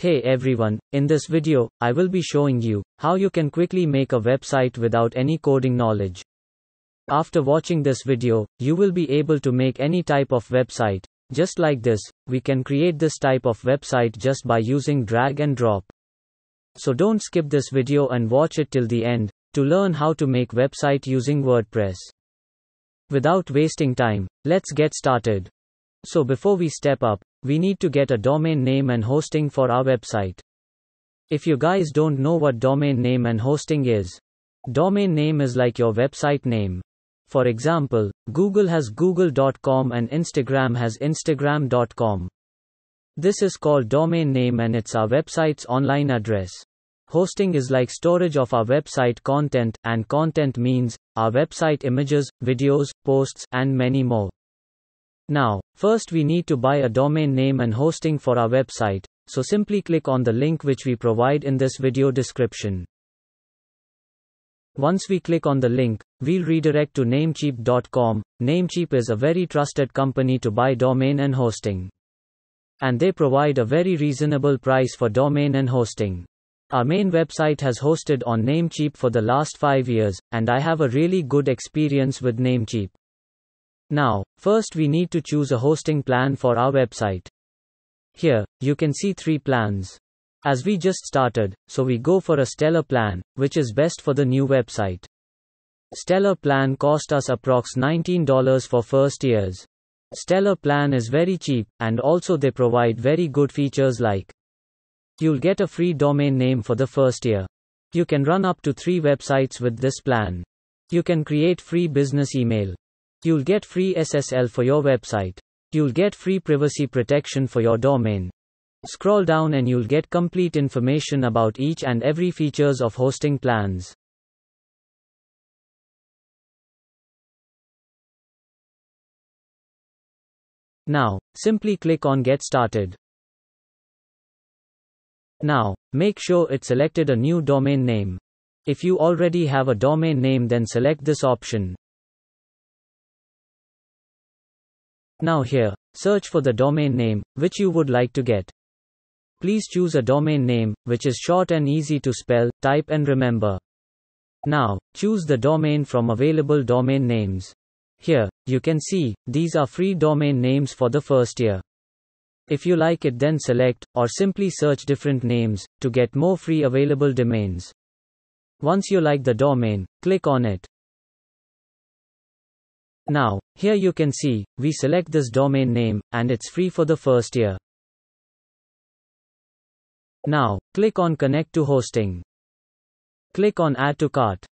Hey everyone, in this video, I will be showing you how you can quickly make a website without any coding knowledge. After watching this video, you will be able to make any type of website. Just like this, we can create this type of website just by using drag and drop. So don't skip this video and watch it till the end to learn how to make website using WordPress. Without wasting time, let's get started. So before we step up, we need to get a domain name and hosting for our website. If you guys don't know what domain name and hosting is, domain name is like your website name. For example, Google has google.com and Instagram has instagram.com. This is called domain name and it's our website's online address. Hosting is like storage of our website content, and content means our website images, videos, posts, and many more. Now, first we need to buy a domain name and hosting for our website, so simply click on the link which we provide in this video description. Once we click on the link, we'll redirect to Namecheap.com. Namecheap is a very trusted company to buy domain and hosting. And they provide a very reasonable price for domain and hosting. Our main website has hosted on Namecheap for the last 5 years, and I have a really good experience with Namecheap. Now, first we need to choose a hosting plan for our website. Here, you can see three plans. As we just started, so we go for a stellar plan, which is best for the new website. Stellar plan cost us approx $19 for first years. Stellar plan is very cheap, and also they provide very good features like You'll get a free domain name for the first year. You can run up to three websites with this plan. You can create free business email. You'll get free SSL for your website. You'll get free privacy protection for your domain. Scroll down and you'll get complete information about each and every features of hosting plans. Now, simply click on Get Started. Now, make sure it selected a new domain name. If you already have a domain name then select this option. Now here, search for the domain name, which you would like to get. Please choose a domain name, which is short and easy to spell, type and remember. Now, choose the domain from available domain names. Here, you can see, these are free domain names for the first year. If you like it then select, or simply search different names, to get more free available domains. Once you like the domain, click on it. Now, here you can see, we select this domain name, and it's free for the first year. Now, click on Connect to Hosting. Click on Add to Cart.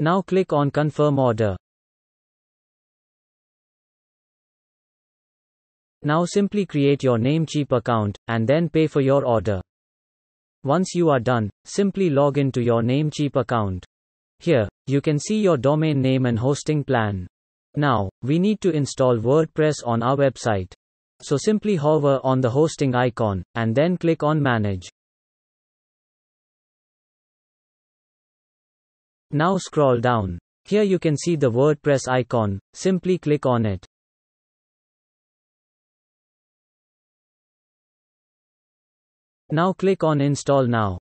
Now click on Confirm Order. Now simply create your Namecheap account, and then pay for your order. Once you are done, simply log into your Namecheap account. Here, you can see your domain name and hosting plan. Now, we need to install WordPress on our website. So simply hover on the hosting icon, and then click on Manage. Now scroll down. Here you can see the WordPress icon, simply click on it. Now click on Install Now.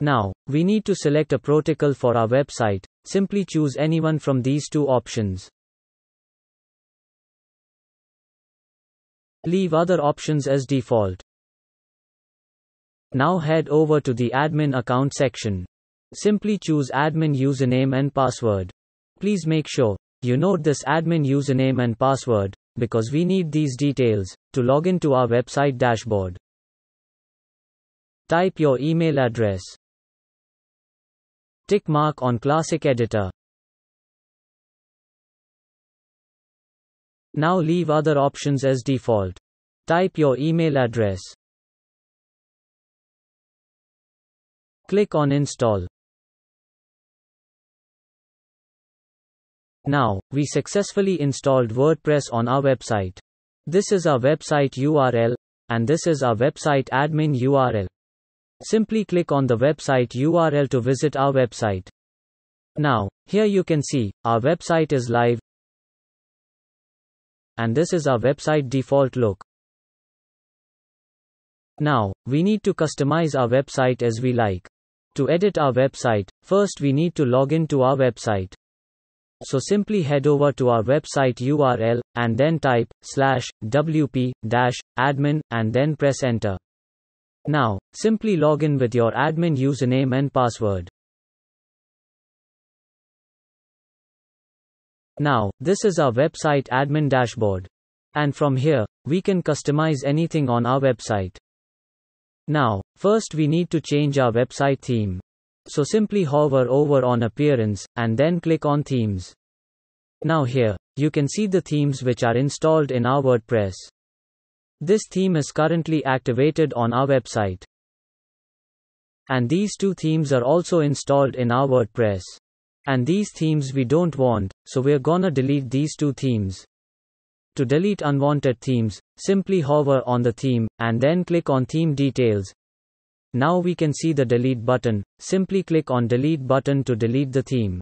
Now, we need to select a protocol for our website. Simply choose anyone from these two options. Leave other options as default. Now head over to the admin account section. Simply choose admin username and password. Please make sure you note this admin username and password because we need these details to log into our website dashboard. Type your email address. Tick mark on Classic Editor. Now leave other options as default. Type your email address. Click on Install. Now, we successfully installed WordPress on our website. This is our website URL, and this is our website admin URL. Simply click on the website URL to visit our website. Now, here you can see, our website is live. and this is our website default look. Now, we need to customize our website as we like. To edit our website, first we need to log in to our website. So simply head over to our website URL, and then type, slash, wp, dash, admin, and then press enter. Now, simply log in with your admin username and password. Now, this is our website admin dashboard. And from here, we can customize anything on our website. Now, first we need to change our website theme. So simply hover over on appearance, and then click on themes. Now here, you can see the themes which are installed in our WordPress. This theme is currently activated on our website. And these two themes are also installed in our WordPress. And these themes we don't want, so we're gonna delete these two themes. To delete unwanted themes, simply hover on the theme, and then click on Theme Details. Now we can see the Delete button, simply click on Delete button to delete the theme.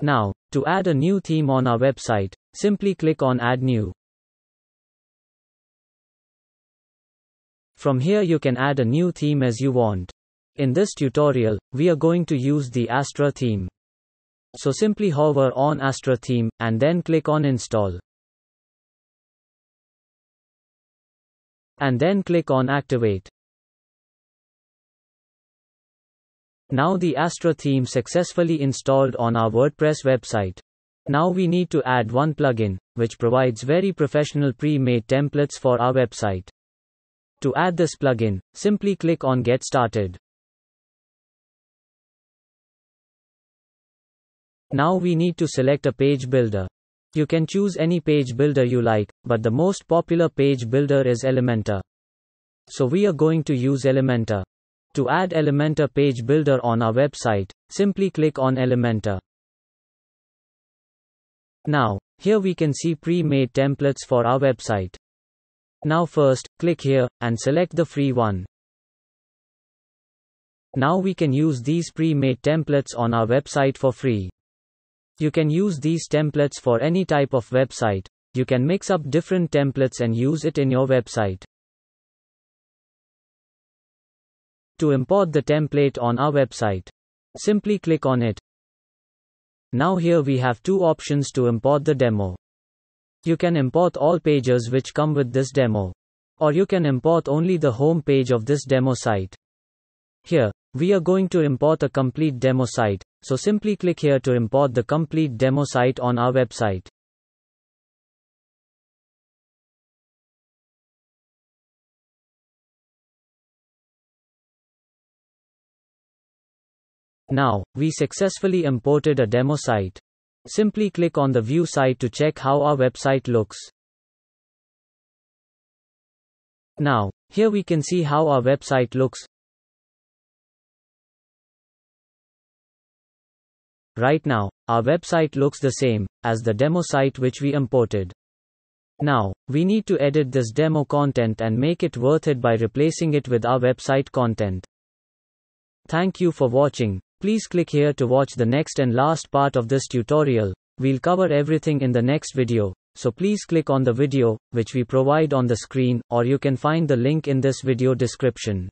Now, to add a new theme on our website, simply click on Add New. From here you can add a new theme as you want. In this tutorial, we are going to use the Astra theme. So simply hover on Astra theme, and then click on Install. And then click on Activate. Now the Astra theme successfully installed on our WordPress website. Now we need to add one plugin, which provides very professional pre-made templates for our website. To add this plugin, simply click on Get Started. Now we need to select a page builder. You can choose any page builder you like, but the most popular page builder is Elementor. So we are going to use Elementor. To add Elementor page builder on our website, simply click on Elementor. Now, here we can see pre-made templates for our website. Now first, click here, and select the free one. Now we can use these pre-made templates on our website for free. You can use these templates for any type of website. You can mix up different templates and use it in your website. To import the template on our website, simply click on it. Now here we have two options to import the demo. You can import all pages which come with this demo. Or you can import only the home page of this demo site. Here, we are going to import a complete demo site, so simply click here to import the complete demo site on our website. Now, we successfully imported a demo site. Simply click on the view site to check how our website looks. Now, here we can see how our website looks. Right now, our website looks the same as the demo site which we imported. Now, we need to edit this demo content and make it worth it by replacing it with our website content. Thank you for watching. Please click here to watch the next and last part of this tutorial. We'll cover everything in the next video. So please click on the video, which we provide on the screen, or you can find the link in this video description.